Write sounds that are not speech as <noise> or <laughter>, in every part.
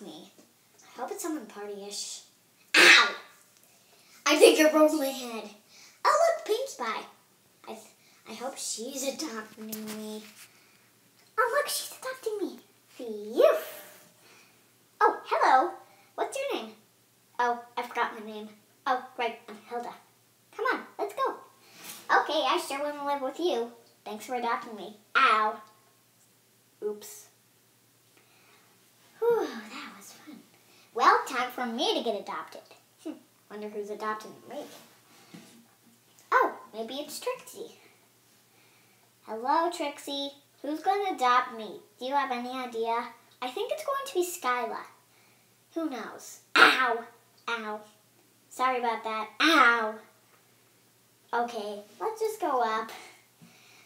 me? I hope it's someone party-ish. Ow! I think I broke my head. Oh, look, Pinkie Pie. I, I hope she's adopting me. Oh, look, she's adopting me. Phew. Oh, hello. What's your name? Oh, I forgot my name. Oh, right, I'm Hilda. Come on, let's go. Okay, I sure want to live with you. Thanks for adopting me. Ow. Oops. Whew, that was fun. Well, time for me to get adopted. Hmm, wonder who's adopting me. Oh, maybe it's Trixie. Hello, Trixie. Who's going to adopt me? Do you have any idea? I think it's going to be Skyla. Who knows? Ow! Ow. Sorry about that. Ow! Okay, let's just go up.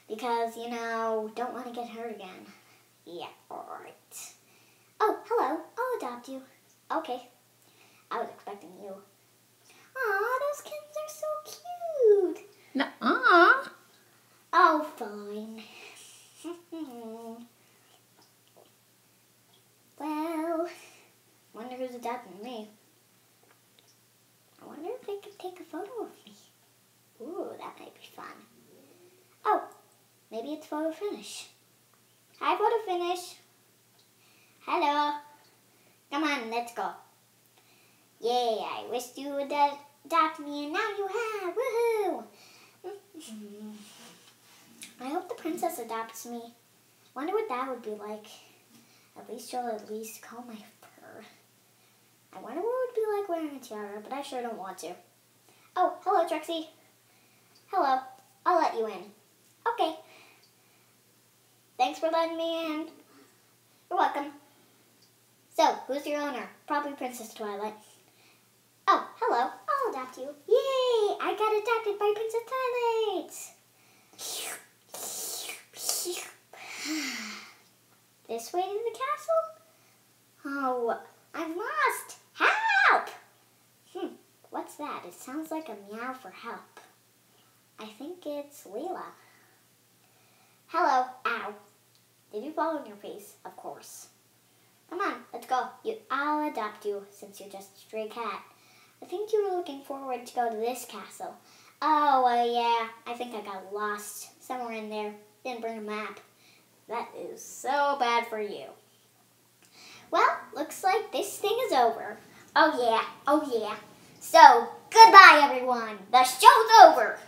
Because, you know, don't want to get hurt again. Yeah, alright. Oh, hello. I'll adopt you. Okay. Expecting you. Aw, those kittens are so cute. Nuh-uh. Oh, fine. <laughs> well, wonder who's adopting me. I wonder if they could take a photo of me. Ooh, that might be fun. Oh, maybe it's photo finish. Hi, photo finish. Hello. Come on, let's go. Yay, I wish you would adopt me and now you have. Woohoo! I hope the princess adopts me. Wonder what that would be like. At least she'll at least comb my fur. I wonder what it would be like wearing a tiara, but I sure don't want to. Oh, hello, Trixie. Hello. I'll let you in. Okay. Thanks for letting me in. You're welcome. So, who's your owner? Probably Princess Twilight. Oh, hello. I'll adopt you. Yay! I got adopted by Princess Twilight. this way to the castle? Oh, I'm lost. Help! Hmm, what's that? It sounds like a meow for help. I think it's Leela. Hello. Ow. Did you fall on your face? Of course. Come on, let's go. You, I'll adopt you since you're just a stray cat. I think you were looking forward to go to this castle. Oh, uh, yeah. I think I got lost somewhere in there. Didn't bring a map. That is so bad for you. Well, looks like this thing is over. Oh, yeah. Oh, yeah. So, goodbye, everyone. The show's over.